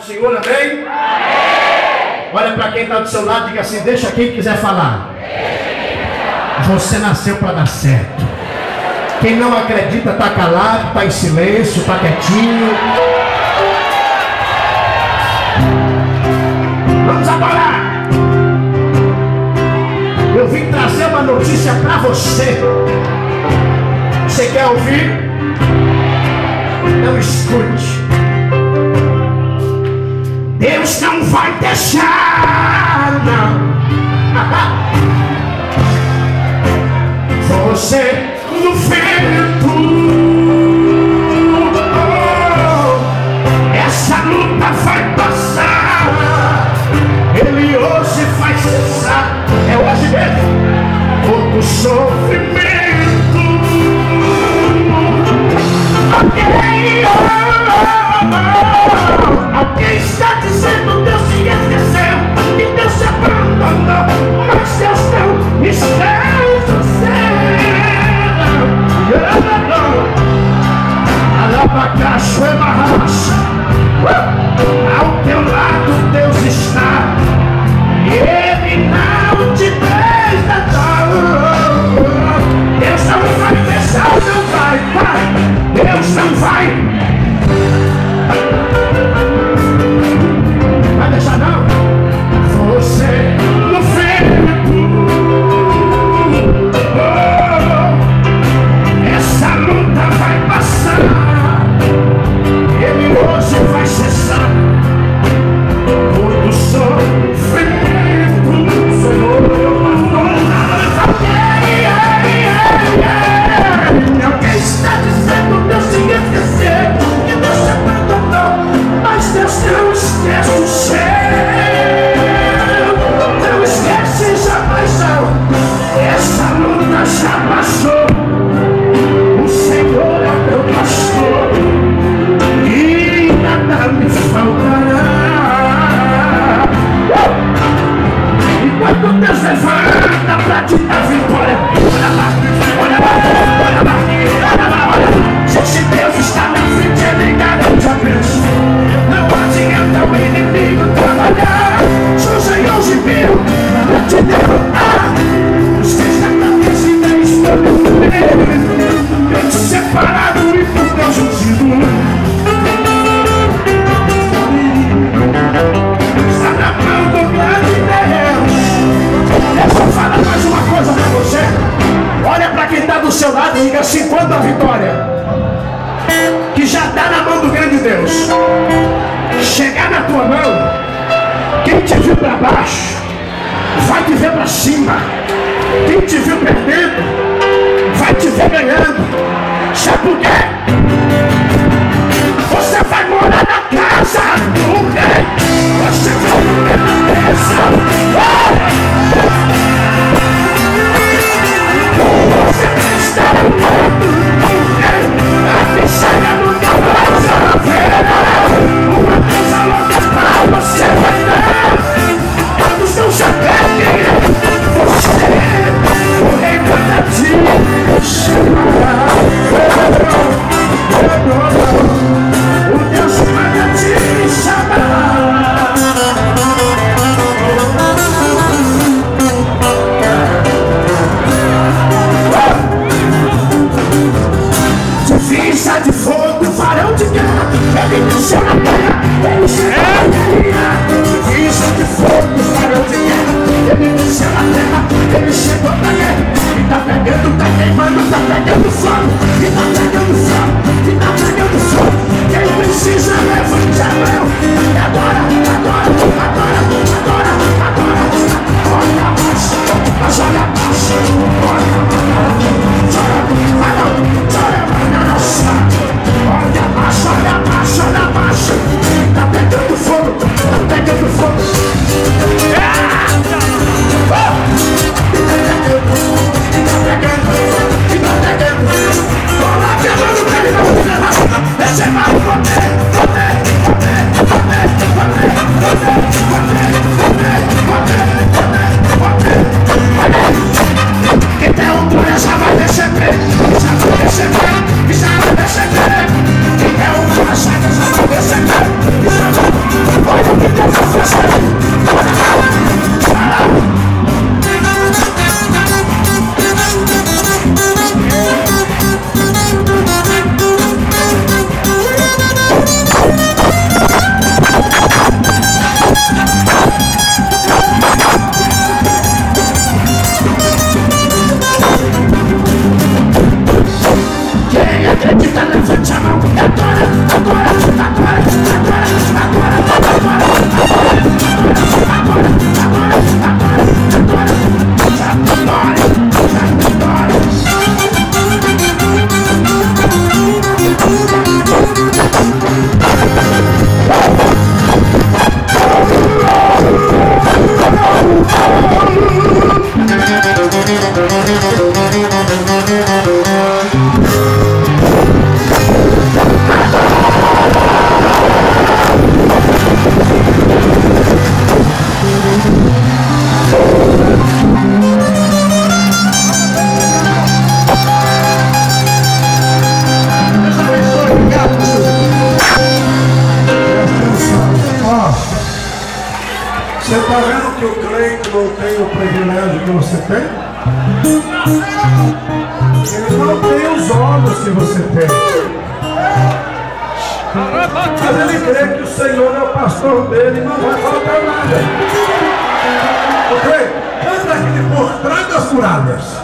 Senhor, amém? amém. Olha para quem está do seu lado e diga assim: deixa quem quiser falar. Você nasceu para dar certo. Quem não acredita está calado, está em silêncio, está quietinho. Vamos apagar. Eu vim trazer uma notícia para você. Você quer ouvir? Não escute. Deus não vai deixar, não. Você no vento. die! Diga-se diga assim, a vitória. Que já está na mão do grande Deus. Chegar na tua mão, quem te viu para baixo, vai te ver para cima. bicha de fogo, farão de guerra. Ele não chega a terra, ele chega a é? guerra Bicha de fogo, farão de guerra. Ele não chega a terra, ele chegou na guerra. E tá pegando, tá queimando, tá pegando fogo. E tá pegando fogo, e tá pegando fogo. Quem precisa levante a mão? Agora, agora, agora, agora, agora. Joga abaixo, joga abaixo. se. Não tem o privilégio que você tem? Ele não tem os olhos que você tem. Mas ele crê que o Senhor é o pastor dele e não vai faltar nada. Ok? Canta aquele por trás das muralhas.